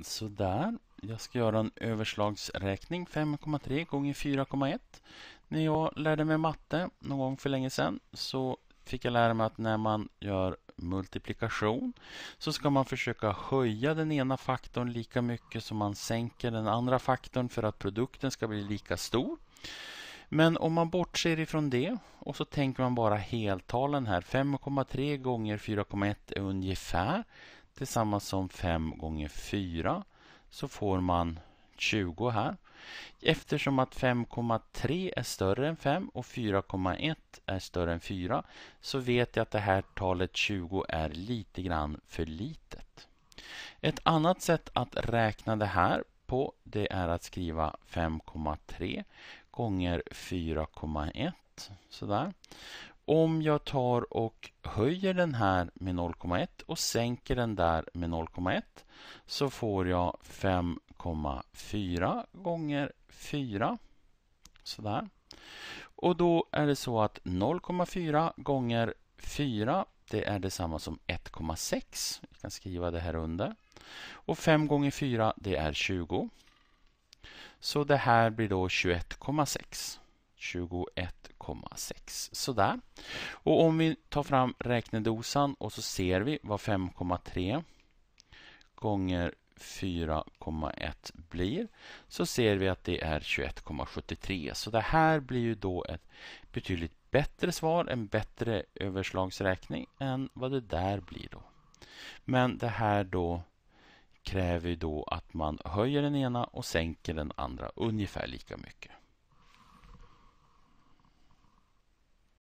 Sådär. Jag ska göra en överslagsräkning 5,3 gånger 4,1. När jag lärde mig matte någon gång för länge sedan så fick jag lära mig att när man gör multiplikation så ska man försöka höja den ena faktorn lika mycket som man sänker den andra faktorn för att produkten ska bli lika stor. Men om man bortser ifrån det och så tänker man bara heltalen här. 5,3 gånger 4,1 är ungefär detsamma som 5 gånger 4 så får man 20 här. Eftersom att 5,3 är större än 5 och 4,1 är större än 4 så vet jag att det här talet 20 är lite grann för litet. Ett annat sätt att räkna det här på det är att skriva 5,3 gånger 4,1. Sådär. Om jag tar och höjer den här med 0,1 och sänker den där med 0,1 så får jag 5,4 gånger 4. Sådär. Och då är det så att 0,4 gånger 4 det är detsamma som 1,6. Vi kan skriva det här under. Och 5 gånger 4 det är 20. Så det här blir då 21,6. 21,6. Sådär. Och om vi tar fram räknedosan och så ser vi vad 5,3 gånger 4,1 blir så ser vi att det är 21,73. Så det här blir ju då ett betydligt bättre svar, en bättre överslagsräkning än vad det där blir då. Men det här då kräver då att man höjer den ena och sänker den andra ungefär lika mycket.